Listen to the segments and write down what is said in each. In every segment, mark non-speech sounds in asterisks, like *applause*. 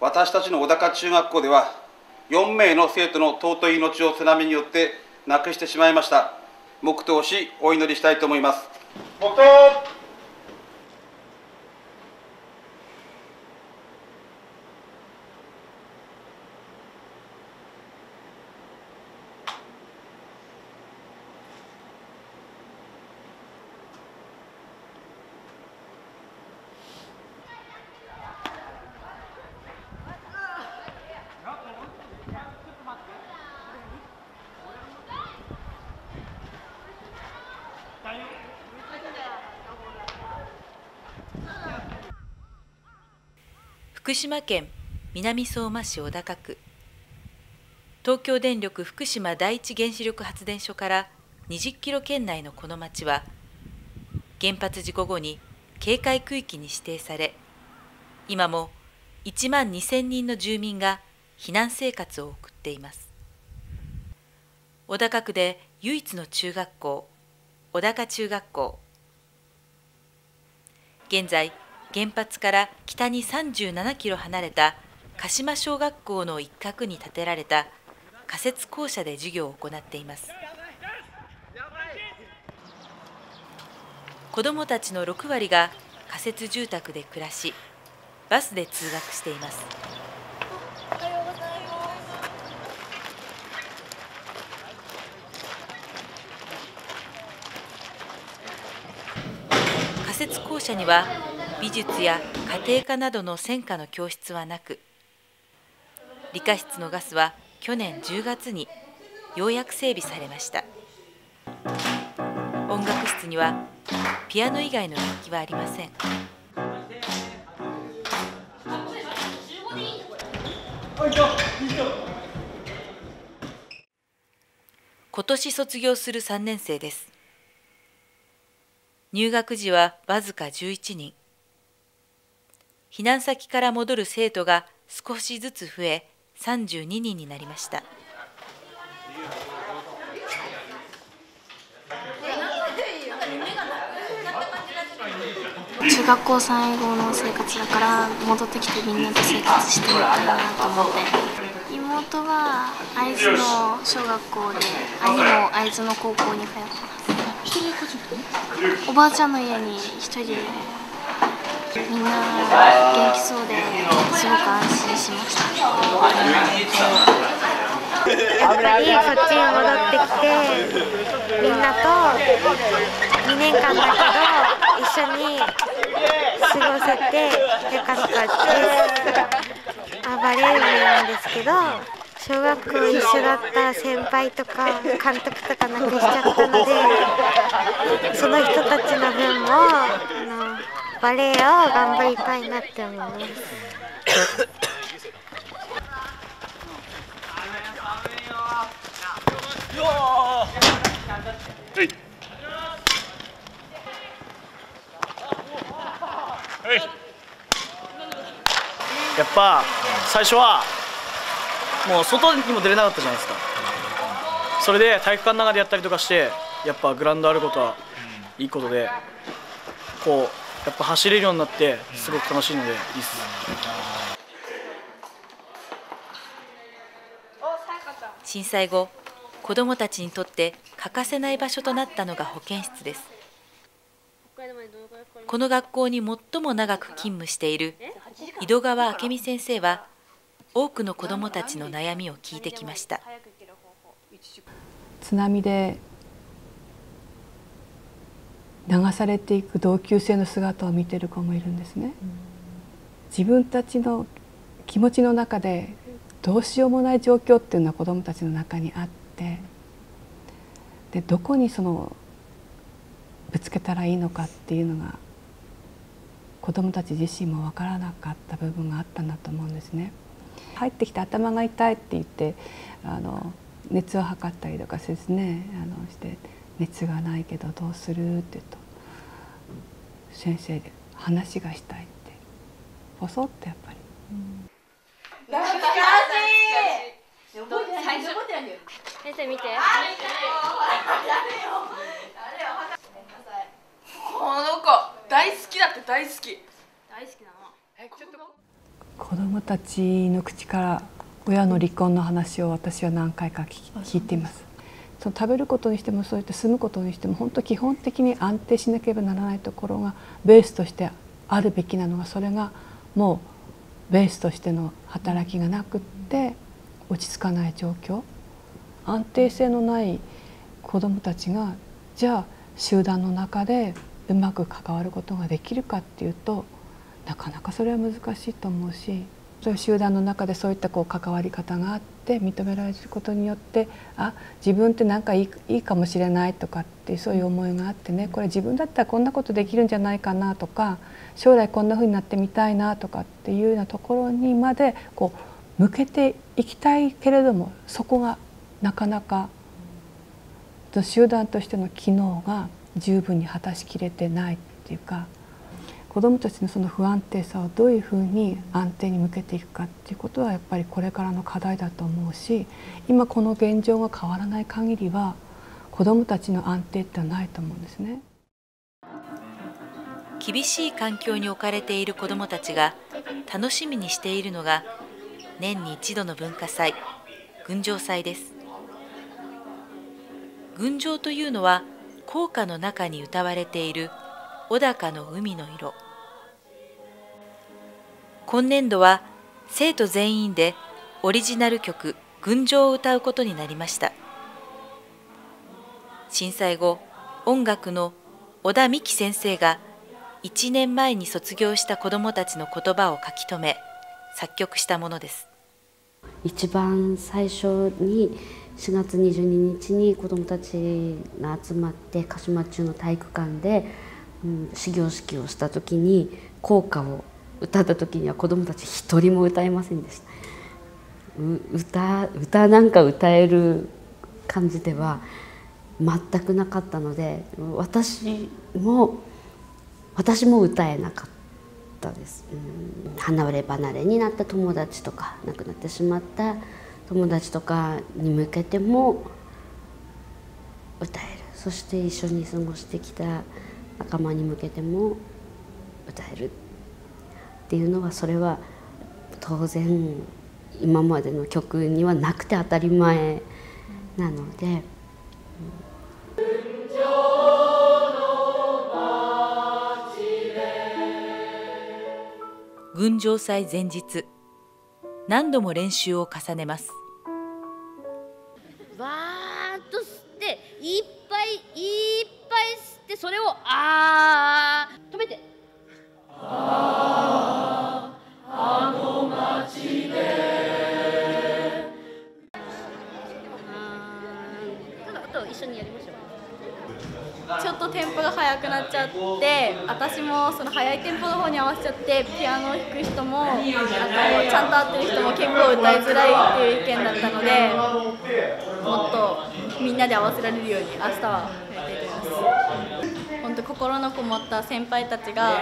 私たちの小高中学校では4名の生徒の尊い命を津波によって亡くしてしまいました。黙祷しお祈りしたいと思います。黙祷。島県南相馬市小高区。東京電力福島第一原子力発電所から20キロ圏内のこの町は原発事故後に警戒区域に指定され今も1万2000人の住民が避難生活を送っています。小高区で唯一の中学校小高中学校。現在原発から北に37キロ離れた鹿島小学校の一角に建てられた仮設校舎で授業を行っています。子どもたちの6割が仮設住宅で暮らしバスで通学しています。仮設校舎には美術や家庭科などの専科の教室はなく理科室のガスは去年10月にようやく整備されました。音楽室にはピアノ以外の楽器はありません。今年卒業する3年生です。入学時はわずか11人。避難先から戻る生徒が少しずつ増え32人になりました。中学校最後の生活だから戻ってきてみんなで生活してみたいなと思って妹は会津の小学校で兄も会津の高校に通ってます。おばあちゃんの家に一人でみんな元気そうですごく安心しましたやっぱりこっちに戻ってきてみんなと2年間だけど一緒に過ごせてよかったですあバレー部なんですけど小学校一緒だった先輩とか監督とか亡くしちゃったのでその人たちの分もあのバレエを頑張りたいなって思います。やっぱ最初はもう外にも出れなかったじゃないですかそれで体育館の中でやったりとかしてやっぱグラウンドあることはいいことでこうやっぱ走れるようになってすごく楽しいのでいいっす。震災後子どもたちにとって欠かせない場所となったのが保健室です。この学校に最も長く勤務している井戸川明美先生は多くの子どもたちの悩みを聞いてきました。津波で流されていく同級生の姿を見てる子もいるんですね。自分たちの気持ちの中でどうしようもない状況っていうのは子どもたちの中にあってでどこにそのぶつけたらいいのかっていうのが子どもたち自身も分からなかった部分があったんだと思うんですね。入ってきて頭が痛いって言ってあの熱を測ったりとかですねあのして熱がないけどどうする？って言うと先生で話がしたいって。ポソッとやっぱり。懐かしい。最初覚えて。ないんだよ先生見て。この子大好きだって。大好き大好きだな子どもたちの口から親の離婚の話を私は何回か聞いて。いますその食べることにしてもそうやって住むことにしても本当基本的に安定しなければならないところがベースとしてあるべきなのがそれがもうベースとしての働きがなくって落ち着かない状況。安定性のない子どもたちがじゃあ集団の中でうまく関わることができるかっていうとなかなかそれは難しいと思うしそういう集団の中でそういったこう関わり方があって認められることによってあ自分って何かいいいいかもしれないとかっていうそういう思いがあってねこれ自分だったらこんなことできるんじゃないかなとか将来こんな風になってみたいなとかっていうようなところにまでこう向けていきたいけれどもそこがなかなか集団としての機能が十分に果たしきれてないっていうか子どもたちのその不安定さをどういうふうに安定に向けていくかっていうことはやっぱりこれからの課題だと思うし今この現状が変わらない限りは子どもたちの安定ってはないと思うんですね。厳しい環境に置かれている子どもたちが楽しみにしているのが年に一度の文化祭群青祭です群青というのは校歌の中に歌われている小高の海の色。今年度は生徒全員でオリジナル曲「群青」を歌うことになりました。震災後音楽の小田美希先生が1年前に卒業した子どもたちの言葉を書き留め作曲したものです。一番最初に4月22日に子どもたちが集まって鹿島中の体育館で、うん、始業式をした時に校歌を歌った時には子どもたち一人も歌えませんでした。歌歌なんか歌える感じでは全くなかったので私も私も歌えなかったです、うん、離れ離れになった友達とか亡くなってしまった友達とかに向けても歌える。そして一緒に過ごしてきた仲間に向けても歌えるっていうのはそれは当然今までの曲にはなくて当たり前なので。群青祭前日何度も練習を重ねますをあー。止めて。あー。あの街であと一緒にやりましょうちょっとテンポが速くなっちゃって私もその速いテンポの方に合わせちゃってピアノを弾く人もあとちゃんと合ってる人も結構歌いづらいっていう意見だったのでもっとみんなで合わせられるように明日は心のこもった先輩たちが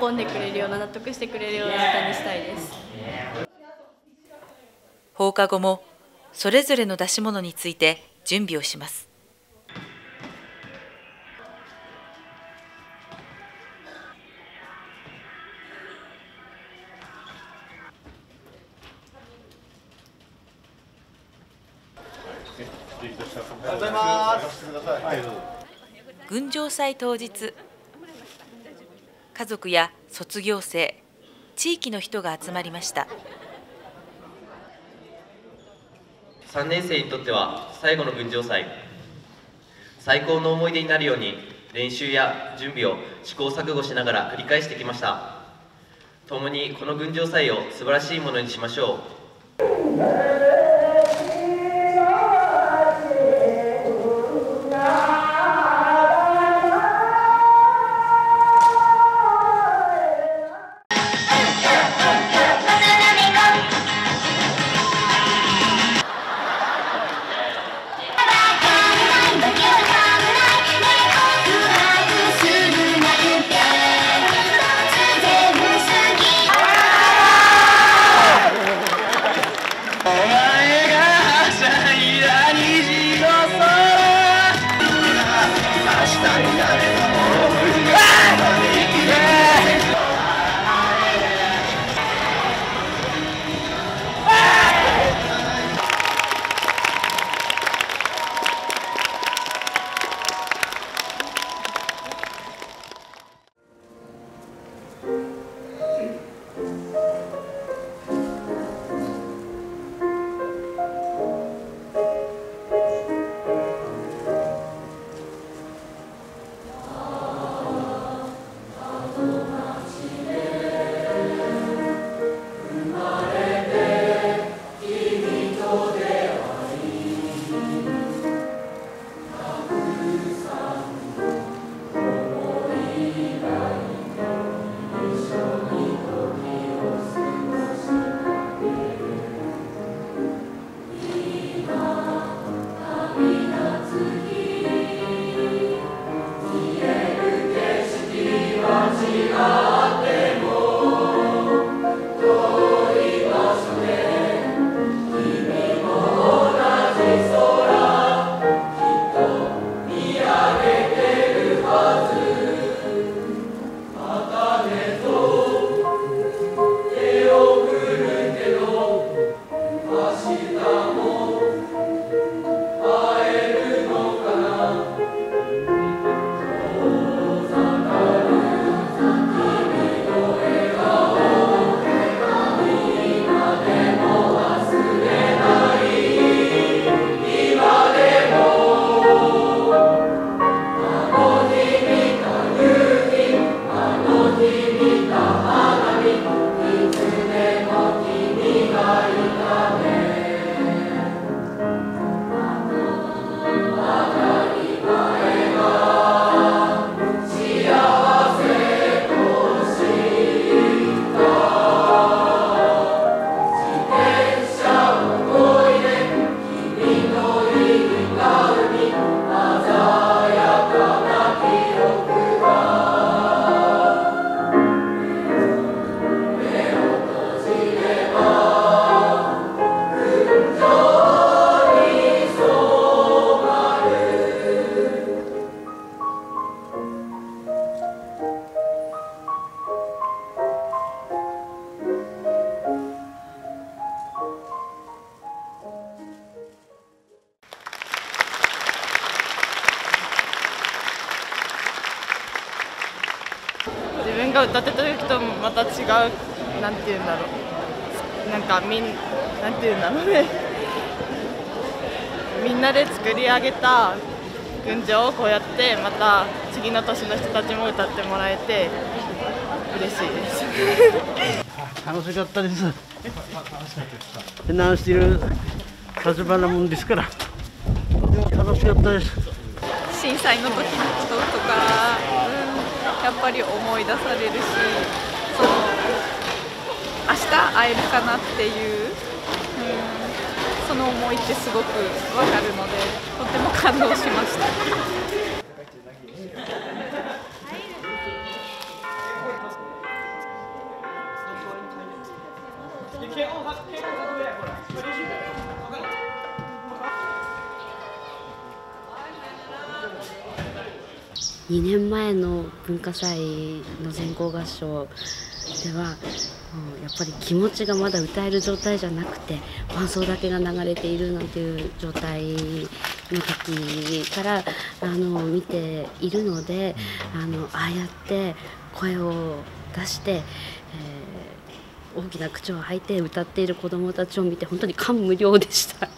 喜んでくれるような納得してくれるような歌にしたいです。放課後もそれぞれの出し物について準備をします群青祭当日。家族や卒業生地域の人が集まりました。3年生にとっては最後の群青祭。最高の思い出になるように練習や準備を試行錯誤しながら繰り返してきました。共にこの群青祭を素晴らしいものにしましょう。が歌ってた時とまた違う。なんて言うんだろう。なんかみんなんて言うんだろうね。*laughs* みんなで作り上げた群青をこうやってまた次の年の人たちも歌ってもらえて嬉しいです。*laughs* 楽しかったです。避難している立場なもんですから。楽しかったです震災の時のこととか、うん、やっぱり思い出されるしその明日会えるかなっていう、うん、その思いってすごくわかるのでとても感動しました。2年前の文化祭の全校合唱ではやっぱり気持ちがまだ歌える状態じゃなくて伴奏だけが流れているなんていう状態の時からあの見ているのであのああやって声を出して、えー、大きな口を吐いて歌っている子どもたちを見て本当に感無量でした。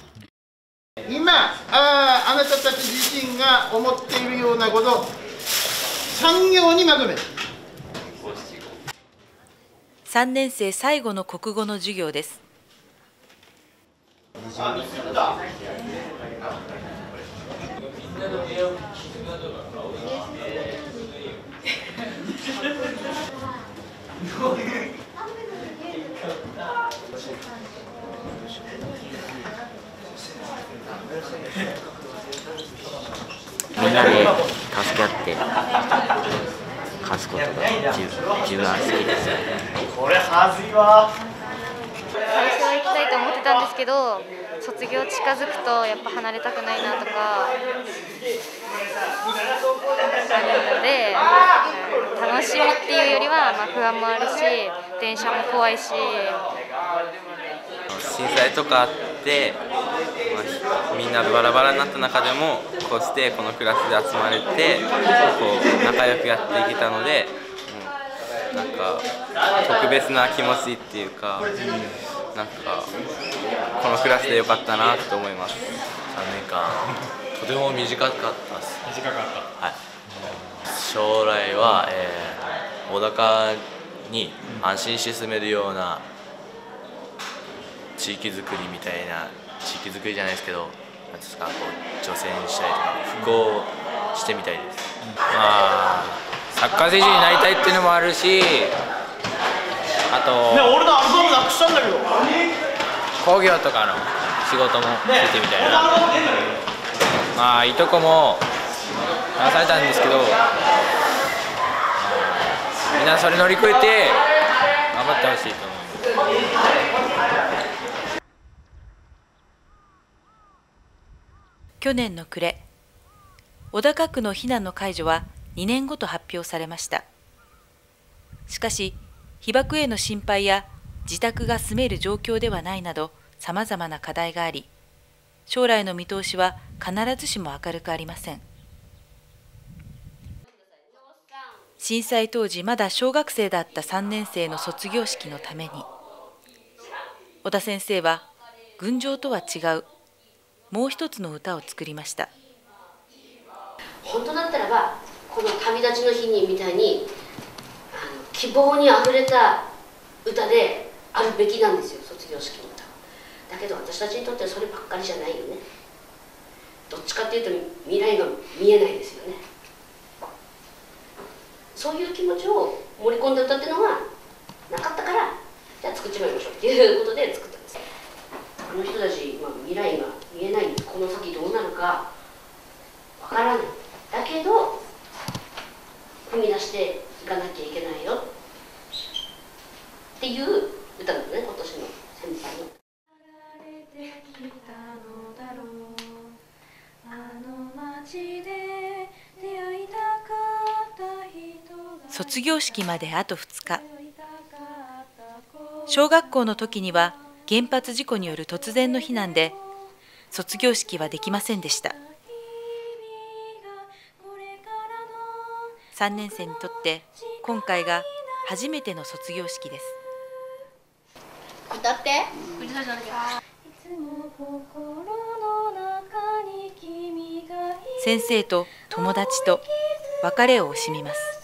今ああなたたち自身が思っているようなこと産業にまとめ。3年生最後の国語の授業です *laughs* みんなで助け合って勝つことが自分は好きです。これはずいわ最初は行きたいと思ってたんですけど卒業近づくとやっぱ離れたくないなとかあるので楽しみっていうよりはまあ不安もあるし電車も怖いし。震災とかあって、まあ、みんなバラバラになった中でもこうしてこのクラスで集まれてこう仲良くやっていけたので、うん、なんか特別な気持ちっていうか、うん、なんかこのクラスでよかったなと思います。3年間とても短かったです短かった。はい。将来は、えー、小高に安心して住めるような地域づくりみたいな地域づくりじゃないですけどなんですかこう女性にしたりとか復興してみたいです、まあサッカー選手になりたいっていうのもあるしあとね俺のアルバムなくしたんだけど。工業とかの仕事もしてみたいな、まあいとこも流されたんですけど、みんなそれ乗り越えて頑張ってほしいと思います去年の暮れ小高区の避難の解除は2年後と発表されました。しかし被爆への心配や自宅が住める状況ではないなどさまざまな課題があり将来の見通しは必ずしも明るくありません。震災当時まだ小学生だった3年生の卒業式のために小田先生は群青とは違うもう一つの歌を作りました。本当だったらばこの旅立ちの日にみたいにあの希望にあふれた歌であるべきなんですよ卒業式の歌だけど私たちにとってはそればっかりじゃないよね。どっちかっていうと未来が見えないですよね。そういう気持ちを盛り込んだ歌っていうのはなかったからじゃあ作っちまいましょうっていうことで作った。んですあの人たち、まあ、未来が見えないこの先どうなるかわからない。だけど踏み出していかなきゃいけないよ。っていう歌なのね今年の先輩の。卒業式まであと2日。小学校の時には原発事故による突然の避難で卒業式はできませんでした。3年生にとって今回が初めての卒業式です。歌って。先生と友達と別れを惜しみます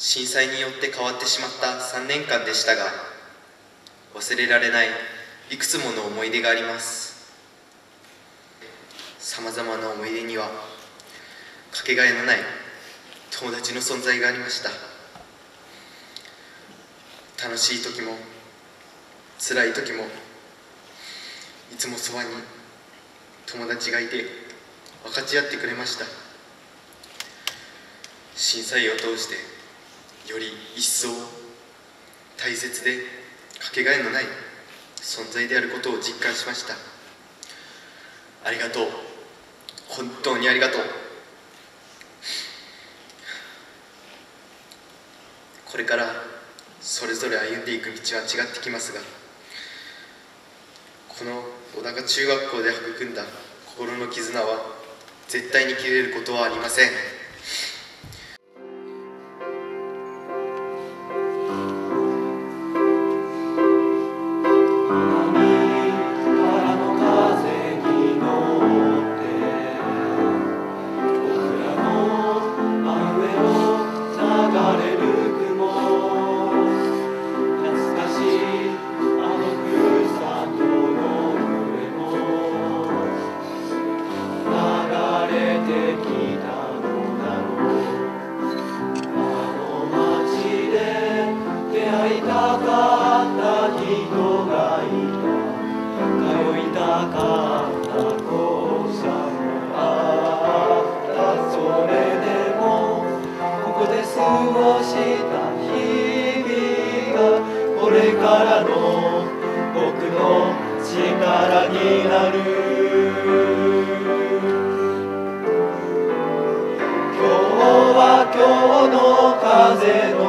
震災によって変わってしまった3年間でしたが忘れられないいくつもの思い出があります。さまざまな思い出にはかけがえのない友達の存在がありました。楽しい時も辛い時もいつもそばに友達がいて分かち合ってくれました。震災を通してより一層大切でかけがえのない存在であることを実感しました。ありがとう。本当にありがとう。これからそれぞれ歩んでいく道は違ってきますがこの小高中学校で育んだ心の絆は絶対に切れることはありません。の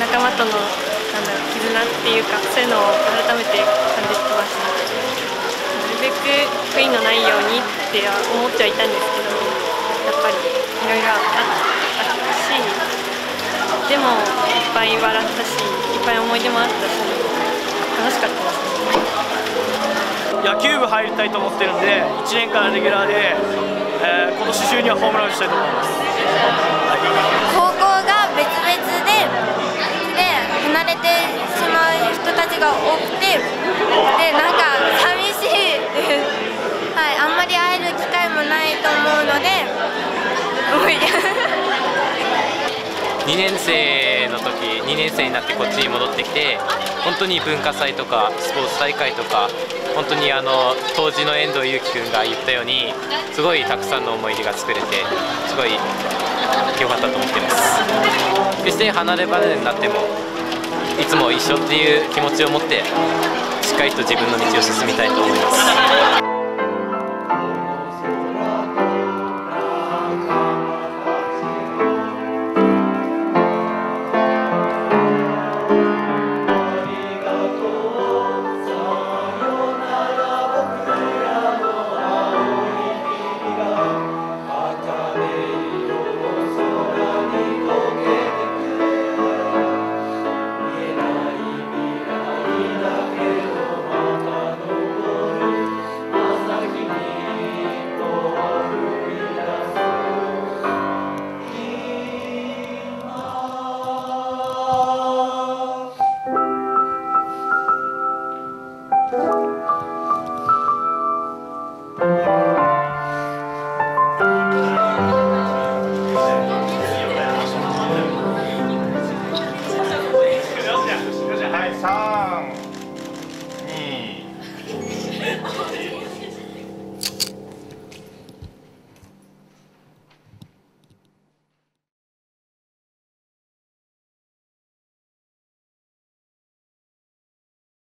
仲間とのなんだろう絆っていうかそういうのを改めて感じてきましたなるべく悔いのないようにって思ってはいたんですけどやっぱりいろいろあったしでもいっぱい笑ったしいっぱい思い出もあったし楽しかったです野球部入りたいと思ってるんで1年間レギュラーで、えー今年中にはホームラン打ちたいと思います、れてしまう人たちが多くてでなんか寂しい。*laughs* はいあんまり会える機会もないと思うので *laughs* 2年生の時2年生になってこっちに戻ってきて本当に文化祭とかスポーツ大会とか本当にあの当時の遠藤裕樹君が言ったようにすごいたくさんの思い出が作れてすごい良かったと思ってます。決して離れ離れになってもいつも一緒っていう気持ちを持ってしっかりと自分の道を進みたいと思います「